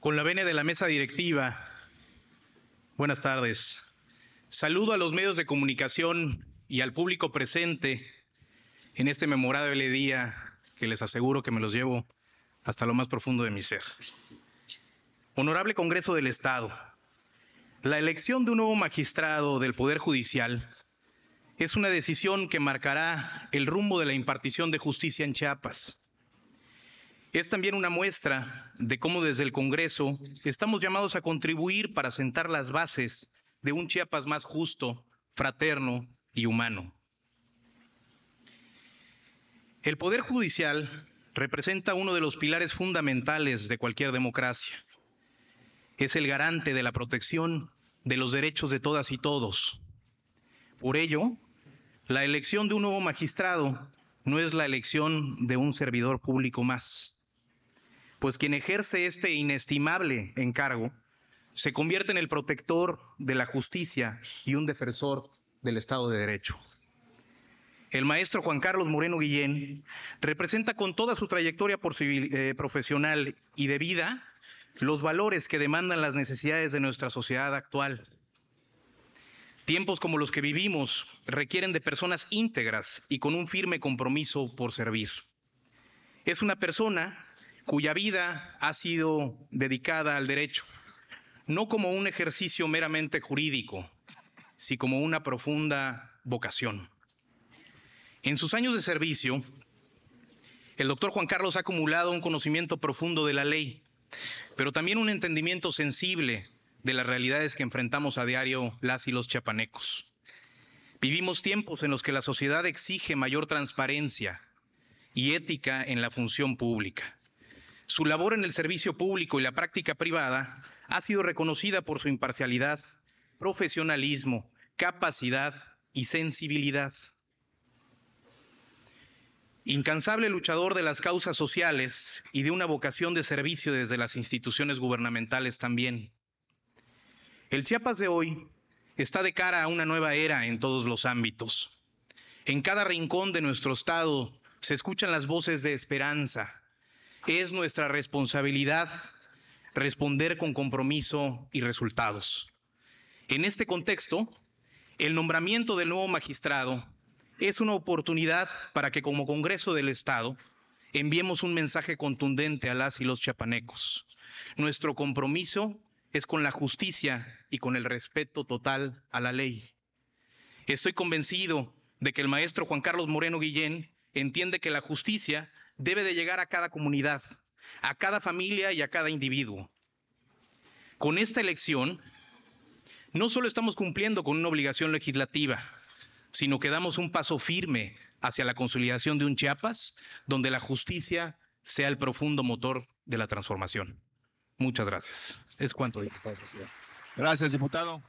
Con la venia de la mesa directiva, buenas tardes. Saludo a los medios de comunicación y al público presente en este memorable día que les aseguro que me los llevo hasta lo más profundo de mi ser. Honorable Congreso del Estado, la elección de un nuevo magistrado del Poder Judicial es una decisión que marcará el rumbo de la impartición de justicia en Chiapas. Es también una muestra de cómo desde el Congreso estamos llamados a contribuir para sentar las bases de un Chiapas más justo, fraterno y humano. El Poder Judicial representa uno de los pilares fundamentales de cualquier democracia. Es el garante de la protección de los derechos de todas y todos. Por ello, la elección de un nuevo magistrado no es la elección de un servidor público más pues quien ejerce este inestimable encargo se convierte en el protector de la justicia y un defensor del Estado de Derecho. El maestro Juan Carlos Moreno Guillén representa con toda su trayectoria eh, profesional y de vida los valores que demandan las necesidades de nuestra sociedad actual. Tiempos como los que vivimos requieren de personas íntegras y con un firme compromiso por servir. Es una persona cuya vida ha sido dedicada al derecho, no como un ejercicio meramente jurídico, sino como una profunda vocación. En sus años de servicio, el doctor Juan Carlos ha acumulado un conocimiento profundo de la ley, pero también un entendimiento sensible de las realidades que enfrentamos a diario las y los chapanecos. Vivimos tiempos en los que la sociedad exige mayor transparencia y ética en la función pública. Su labor en el servicio público y la práctica privada ha sido reconocida por su imparcialidad, profesionalismo, capacidad y sensibilidad. Incansable luchador de las causas sociales y de una vocación de servicio desde las instituciones gubernamentales también. El Chiapas de hoy está de cara a una nueva era en todos los ámbitos. En cada rincón de nuestro estado se escuchan las voces de esperanza, es nuestra responsabilidad responder con compromiso y resultados. En este contexto, el nombramiento del nuevo magistrado es una oportunidad para que como Congreso del Estado enviemos un mensaje contundente a las y los chapanecos. Nuestro compromiso es con la justicia y con el respeto total a la ley. Estoy convencido de que el maestro Juan Carlos Moreno Guillén entiende que la justicia debe de llegar a cada comunidad, a cada familia y a cada individuo. Con esta elección, no solo estamos cumpliendo con una obligación legislativa, sino que damos un paso firme hacia la consolidación de un Chiapas donde la justicia sea el profundo motor de la transformación. Muchas gracias. Es cuanto, Gracias, diputado.